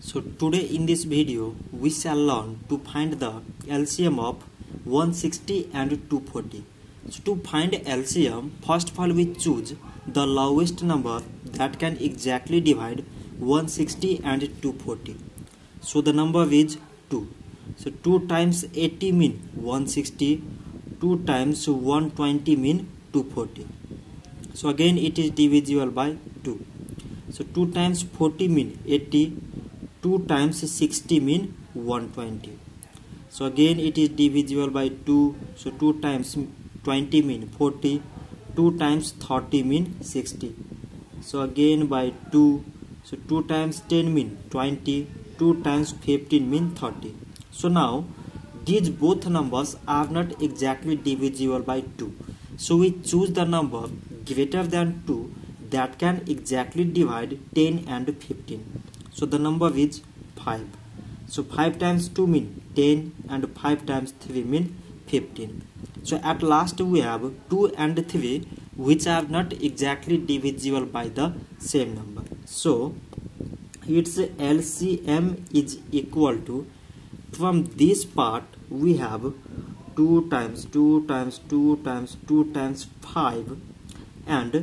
So today in this video we shall learn to find the LCM of 160 and 240. So to find LCM first of all we choose the lowest number that can exactly divide 160 and 240. So the number is 2. So 2 times 80 mean 160, 2 times 120 mean 240. So again it is divisible by 2. So 2 times 40 mean 80 2 times 60 mean 120 so again it is divisible by 2 so 2 times 20 mean 40 2 times 30 mean 60 so again by 2 so 2 times 10 mean 20 2 times 15 mean 30 so now these both numbers are not exactly divisible by 2 so we choose the number greater than 2 that can exactly divide 10 and 15 so the number is 5 so 5 times 2 mean 10 and 5 times 3 mean 15 so at last we have 2 and 3 which are not exactly divisible by the same number. So its LCM is equal to from this part we have 2 times 2 times 2 times 2 times 5 and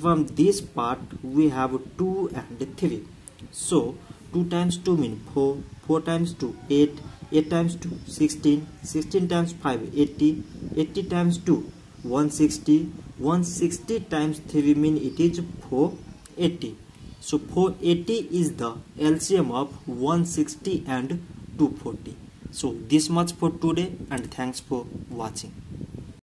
from this part we have 2 and 3 so 2 times 2 mean 4, 4 times 2 8, 8 times 2 16, 16 times 5 80, 80 times 2 160, 160 times 3 mean it is 480. So 480 is the LCM of 160 and 240. So this much for today and thanks for watching.